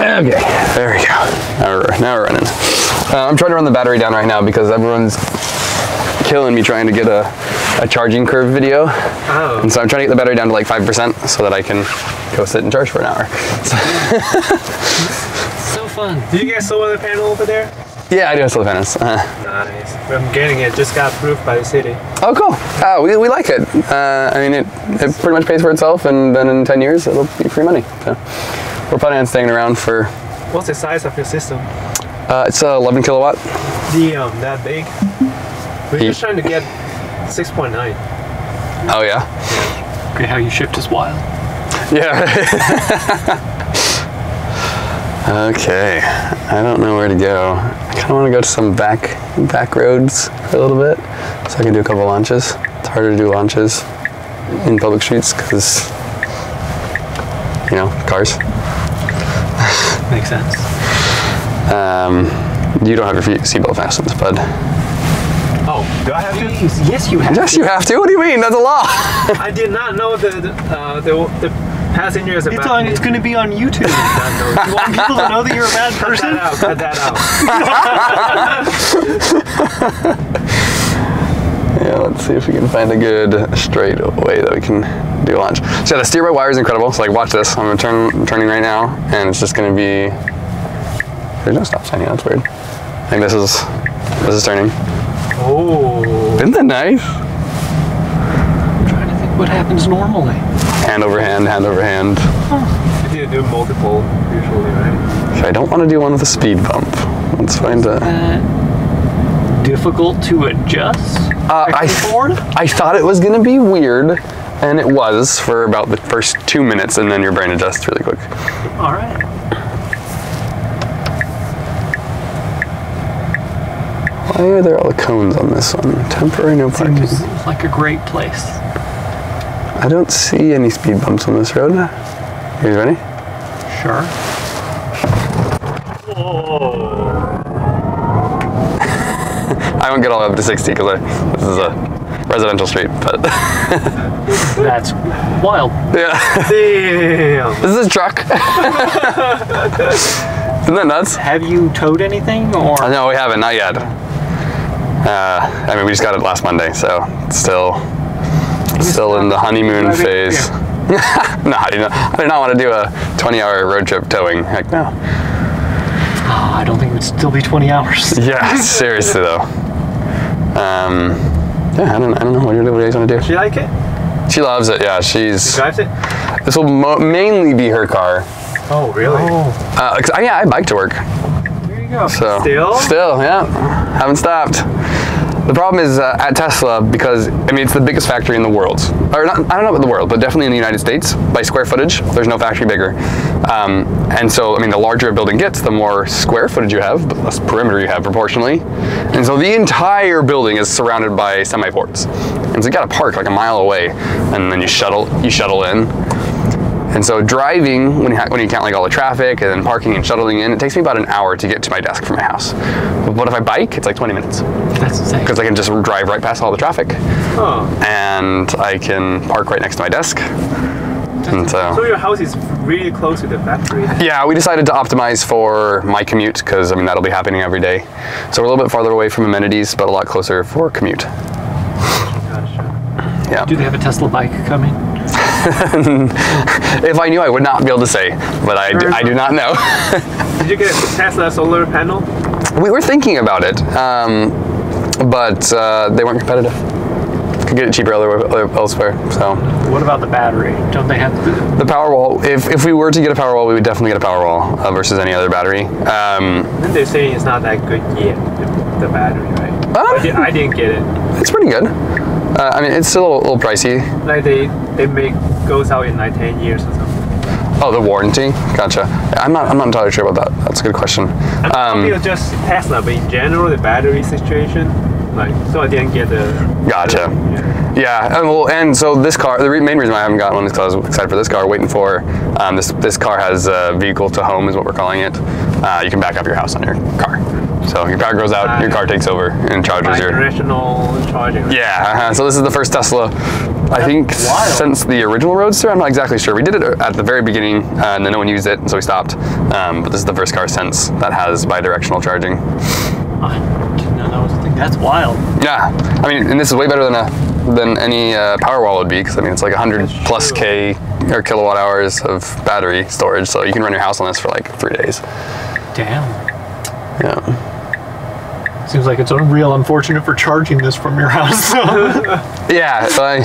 Okay, there we go. Now we're, now we're running. Uh, I'm trying to run the battery down right now because everyone's killing me trying to get a, a charging curve video. Oh. And so I'm trying to get the battery down to like 5% so that I can go sit and charge for an hour. So fun. Do you get solar panel over there? Yeah, I do have solar panels. Uh, Nice. I'm getting it. Just got approved by the city. oh, cool. Oh, we, we like it. Uh, I mean, it, it pretty much pays for itself, and then in 10 years, it'll be free money. So we're planning on staying around for, What's the size of your system? uh, it's uh, 11 kilowatt. The um that big. We're Ye- just trying to get 6.9. Oh, yeah? Okay, how you shift is wild. Yeah. okay. I don't know where to go. I kind of want to go to some back back roads for a little bit, so I can do a couple launches. It's harder to do launches in public streets because, you know, cars. Makes sense. Um, you don't have your feet seatbelt fastened, bud. Oh, do I have to? Yes, you have. Yes, you have to. What do you mean? That's a law. I did not know the the uh, the, the passengers It's about. on. It's going to be on YouTube. you want people to know that you're a bad Cut person? that out. Cut that out. Yeah, let's see if we can find a good straight way that we can do a launch. So yeah, the steer by wire is incredible. So like, watch this. I'm gonna turn, I'm turning right now, and it's just gonna be. There's no stop sign. Yeah, that's weird. I think this is this is turning. Oh. Isn't that nice? I'm trying to think what happens normally. Hand over hand, hand over hand. You need to do multiple usually, right? Okay, I don't want to do one with a speed bump. Let's find a. Uh, difficult to adjust. Uh, I? I thought it was gonna be weird, and it was for about the first two minutes, and then your brain adjusts really quick. All right. Why are there all the cones on this one? Temporary no parking. Seems like a great place. I don't see any speed bumps on this road. You guys ready? Sure. I won't get all the way up to 60 because this is a residential street, but That's wild. yeah, Damn. this is a truck. Isn't that nuts? Have you towed anything or? No, we haven't, not yet. Uh, I mean, we just got it last Monday, so it's still, still in the honeymoon phase. no, I do not. I do not want to do a 20-hour road trip towing. Heck no. Oh, I don't think it would still be 20 hours. Yeah, seriously though. Um, yeah, I don't, I don't know. What do you, what do you guys want to do? She you like it? She loves it. Yeah, she's. Drives it? This will mo- mainly be her car. Oh, really? Oh, Uh, 'cause I, yeah, I bike to work. There you go. So Still? still, yeah, haven't stopped. The problem is uh, at Tesla because I mean it's the biggest factory in the world, or not, I don't know about the world, but definitely in the United States by square footage. There's no factory bigger, um, and so I mean the larger a building gets, the more square footage you have, the less perimeter you have proportionally, and so the entire building is surrounded by semi ports, and so you got to park like a mile away, and then you shuttle you shuttle in. And so driving, when you, ha- when you count like all the traffic and then parking and shuttling in, it takes me about an hour to get to my desk from my house. But what if I bike? It's like 20 minutes that's insane. because I can just drive right past all the traffic Oh. and I can park right next to my desk. And So so, your house is really close to the factory. yeah, we decided to optimize for my commute because I mean that'll be happening every day. So we're a little bit farther away from amenities, but a lot closer for commute. Gotcha. Yeah. Do they have a Tesla bike coming? If I knew, I would not be able to say, but I do, I do not know. Did you get a Tesla solar panel? We were thinking about it, um, but uh, they weren't competitive. Could get it cheaper elsewhere. So What about the battery? Don't they have the, the Powerwall. If, if we were to get a Powerwall, we would definitely get a Powerwall uh, versus any other battery. Um, they're saying it's not that good yet, the, the battery, right? Uh, I, did, I didn't get it. it's pretty good. Uh, I mean, it's still a little pricey. Like they they make goes out in like 10 years or something. Oh, the warranty. Gotcha. I'm not. I'm not entirely sure about that. That's a good question. I'm Um, just Tesla, but in general, the battery situation, like, so I didn't get the. Gotcha. Yeah. Yeah, and, well, and so this car, the re- main reason why I haven't gotten one is because I was excited for this car, waiting for um, this. This car has a vehicle to home, is what we're calling it. Uh, you can back up your house on your car. So your car goes out, your car takes over and charges your. Bi-directional charging. right? Yeah, uh-huh. so this is the first Tesla, I think, wild. since the original Roadster. I'm not exactly sure. We did it at the very beginning, uh, and then no one used it, so we stopped. Um, but this is the first car since that has bi-directional charging. I didn't know that was a thing. That's wild. Yeah, I mean, and this is way better than a than any uh, Powerwall would be because I mean it's like 100 That's plus true. k or kilowatt hours of battery storage, so you can run your house on this for like three days. Damn. Yeah, Seems like it's unreal unfortunate for charging this from your house. yeah, so I,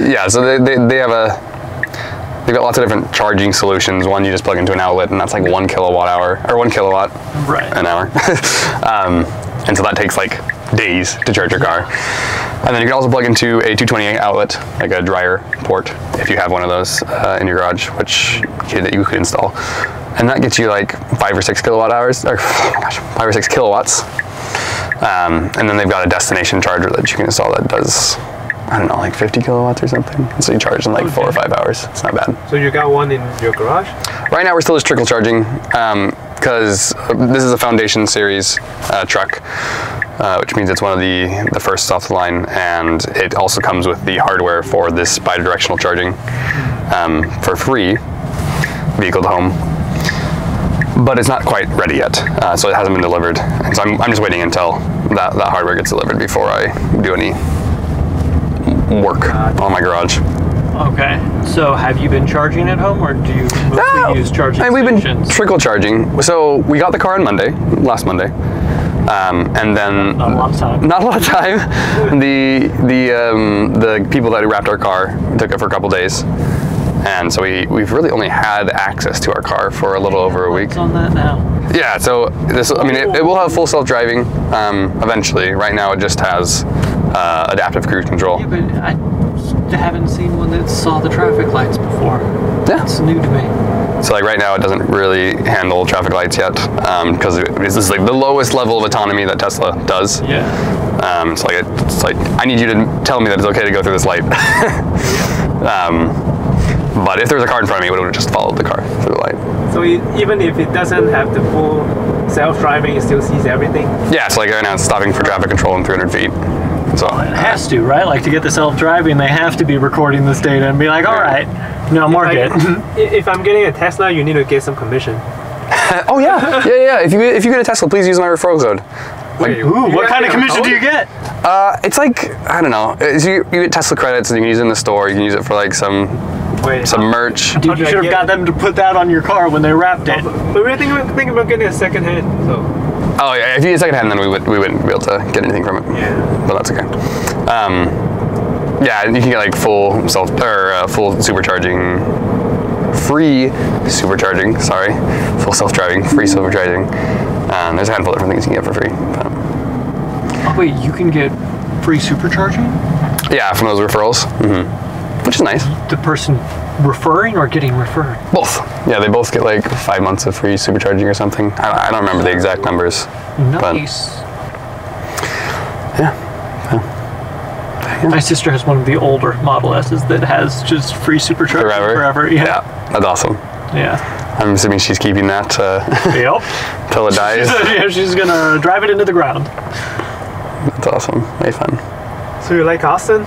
yeah. So they, they, they have a they've got lots of different charging solutions. One you just plug into an outlet, and that's like one kilowatt hour or one kilowatt right. an hour. um, and so that takes like days to charge your car. And then you can also plug into a 228 outlet, like a dryer port, if you have one of those uh, in your garage, which you could, you could install. And that gets you like five or six kilowatt hours, or oh gosh, five or six kilowatts. Um, and then they've got a destination charger that you can install that does, I don't know, like 50 kilowatts or something. And so you charge in like four or five hours. It's not bad. So you got one in your garage? Right now, we're still just trickle charging because this is a Foundation Series uh, truck, uh, which means it's one of the, the first off the line, and it also comes with the hardware for this bidirectional charging um, for free, vehicle to home. But it's not quite ready yet, uh, so it hasn't been delivered. And so I'm, I'm just waiting until that, that hardware gets delivered before I do any work on my garage. Okay. So have you been charging at home or do you mostly use charging And we've been trickle charging. So we got the car on Monday, last Monday, um, and then Not a lot of time. not a lot of time. the the um, the people that wrapped our car took it for a couple days, and so we we've really only had access to our car for a little over a week. On that now? Yeah. So this I mean it, it will have full self driving um, eventually. Right now it just has uh, adaptive cruise control. Yeah, but I haven't seen one that saw the traffic lights before. Yeah. It's new to me. So like right now, it doesn't really handle traffic lights yet because this is like the lowest level of autonomy that Tesla does. Yeah. Um, it's like it's like I need you to tell me that it's okay to go through this light. um, but if there was a car in front of me, it would have just followed the car through the light. So e- even if it doesn't have the full self-driving, it still sees everything. Yeah, so like right now it's stopping for traffic control in 300 feet. So It has to, right? Like to get the self-driving, they have to be recording this data and be like, all right, no, mark Like, it. if I'm getting a Tesla, you need to get some commission. oh yeah, yeah, yeah. If you if you get a Tesla, please use my referral code. Wait, Ooh, what kind of actually commission do you get? Uh, it's like I don't know. It's, you, you get Tesla credits and you can use it in the store. You can use it for like some Wait, some merch. Dude, you should have got it? them to put that on your car when they wrapped it. But we're thinking, thinking about getting a second hand. So Oh yeah, if you get secondhand, then we would we wouldn't be able to get anything from it. yeah. but that's okay. Um, yeah, you can get like full self or uh, full supercharging, free supercharging. Sorry, full self-driving, free supercharging. Um, there's a handful of different things you can get for free. But, Oh wait, you can get free supercharging? yeah, from those referrals, hmm which is nice. The person referring or getting referred? Both. Yeah, they both get like five months of free supercharging or something. I, I don't remember the exact numbers. But- Nice. Yeah. My sister has one of the older Model S's that has just free supercharging Forever. forever. Yeah. Yeah, that's awesome. Yeah. I'm assuming she's keeping that uh, Yep. till it dies. yeah, she's gonna drive it into the ground. That's awesome. Way fun. So you like Austin?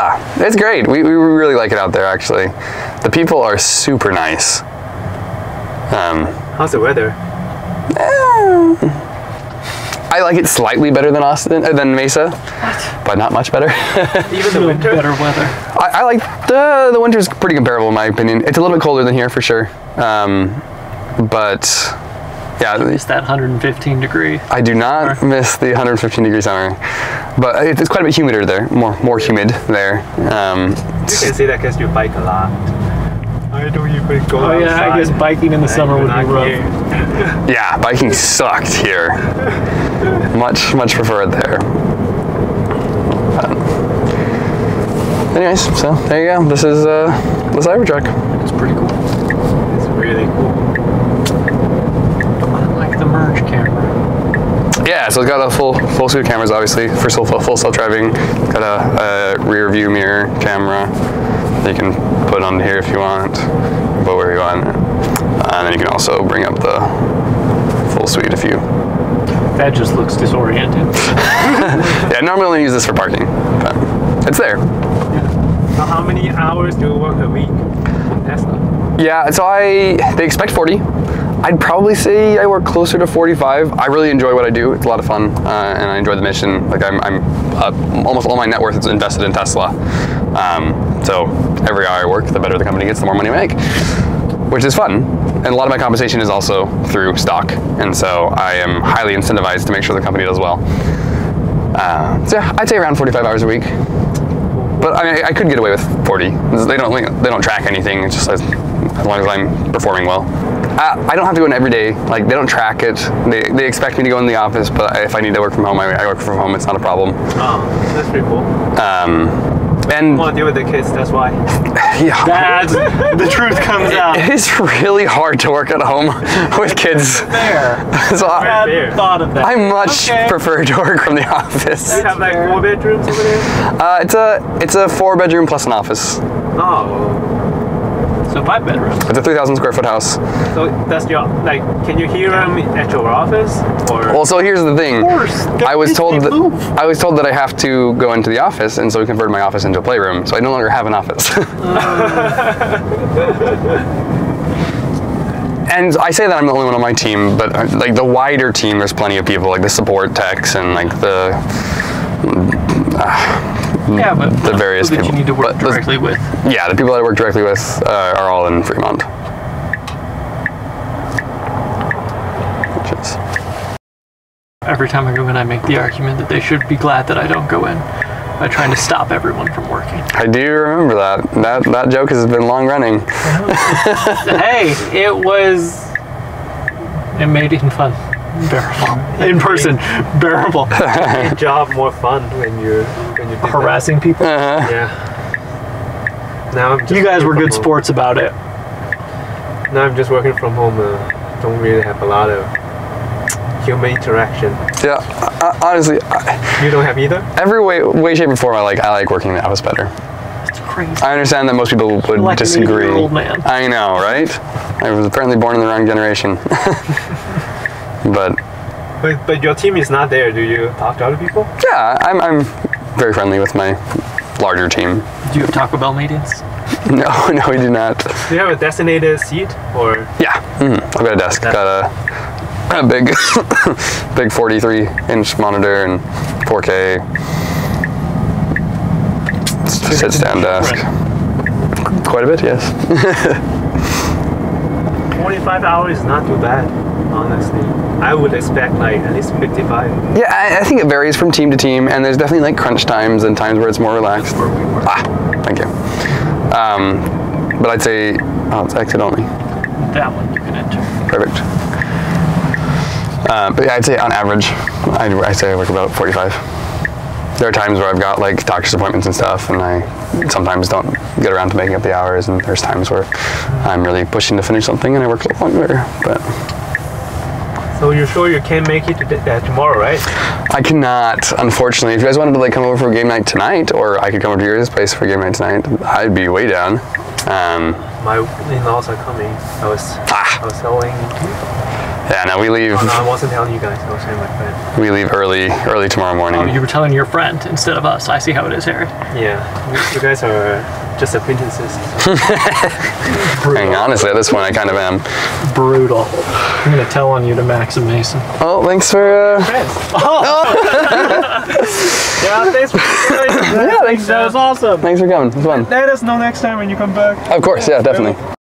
Yeah, it's great. We, we really like it out there, actually. The people are super nice. Um, How's the weather? I like it slightly better than Austin, uh, than Mesa, but not much better. Even the winter? better weather. I, I like the the winter's pretty comparable in my opinion. It's a little bit colder than here for sure, um, but yeah, It's that 115 degree. I do not miss the 115 degree summer, but it's quite a bit humider there, more more humid there. Um, You can say that because you bike a lot. I don't even go Oh yeah, I guess biking in the summer would be rough. yeah, biking sucked here. much much preferred there. But anyways, so there you go. This is uh, the Cybertruck. It's pretty cool. It's really cool. I like the merge camera. Yeah, so it's got a full full suite of cameras, obviously, for full, full self driving. Got a, a rear view mirror camera that you can put on here if you want, put where you want. And then you can also bring up the full suite if you. That just looks disoriented. Yeah, normally only use this for parking, but it's there. Yeah. So how many hours do you work a week on Tesla? Yeah, so I they expect 40. I'd probably say I work closer to 45. I really enjoy what I do. It's a lot of fun, uh, and I enjoy the mission. Like I'm, I'm uh, almost all my net worth is invested in Tesla. Um, so every hour I work, the better the company gets, the more money I make, which is fun. And a lot of my compensation is also through stock, and so I am highly incentivized to make sure the company does well. Uh, so yeah, I'd say around 45 hours a week. But I mean, I could get away with 40. They don't they don't track anything. It's just as, as long as I'm performing well. Uh, I don't have to go in every day. Like they don't track it. They, they expect me to go in the office, but if I need to work from home, I, I work from home. It's not a problem. Oh, that's pretty cool. Um, and want to deal with the kids, that's why. yeah, That's the truth comes out. it is really hard to work at home with kids. There. So I I, hadn't Fair. thought of that. I much Okay. prefer to work from the office. You have like four bedrooms over there? Uh, it's a it's a four bedroom plus an office. Oh, So five bedrooms. It's a 3,000 square foot house. so that's your, like, can you hear them at your office? Or Well, so here's the thing. Of course. I was told that move. I was told that I have to go into the office, and so we converted my office into a playroom. So I no longer have an office. and I say that I'm the only one on my team, but uh, like the wider team, there's plenty of people, like the support techs and like the Yeah, but the various that people. you need to work directly with. yeah, the people that I work directly with uh, are all in Fremont. Every time I go in, I make the argument that they should be glad that I don't go in by trying to stop everyone from working. I do remember that. That that joke has been long running. hey, it was. It made it fun. Bearable. In person, bearable. your job more fun when you when you did that? Harassing people. Yeah. Now I'm just You guys were good home. sports about it. Now I'm just working from home. Uh, don't really have a lot of human interaction. Yeah, I, I- honestly, I, You don't have either. every way, way, shape, and form, I like. I like working in the office better. It's crazy. I understand that most people would like an disagree. 80-year-old man. I know, right? I was apparently born in the wrong generation. but But but your team is not there. Do you talk to other people? yeah, I'm, I'm very friendly with my larger team. Do you have Taco Bell meetings? No, no, we do not. Do you have a designated seat or? Yeah, mhm, I've got a desk. Got a, a big, big 43 inch monitor and 4K sit stand desk. Quite a bit, yes. 45 hours is not too bad, honestly. I would expect like at least 55. Yeah, I, I think it varies from team to team, and there's definitely like crunch times and times where it's more relaxed. Where we work. Ah, thank you. Um, but I'd say, oh, it's exit only. That one you can enter. Perfect. Uh, but yeah, I'd say on average, I'd, I'd say I work about 45. There are times where I've got like doctor's appointments and stuff, and I sometimes don't get around to making up the hours, and there's times where I'm really pushing to finish something and I work a little longer. But So you're sure you can make it to th- uh, tomorrow, right? I cannot, unfortunately. If you guys wanted to like come over for game night tonight, or I could come over to your place for game night tonight, I'd be way down. Um, My in-laws are coming. I was Ah. I was telling. yeah, no, we leave. Oh, no, I wasn't telling you guys. I was telling my friend. We leave early, early tomorrow morning. Oh, you were telling your friend instead of us. I see how it is, Harry. Yeah, you- you guys are just acquaintances. I mean, honestly, at this point, I kind of am. Brutal. I'm gonna tell on you to Max and Mason. Oh, thanks for. Uh, yeah, thanks for yeah, thanks, That was awesome. thanks for coming. It was fun. Let us know next time when you come back. Of course, yeah, definitely.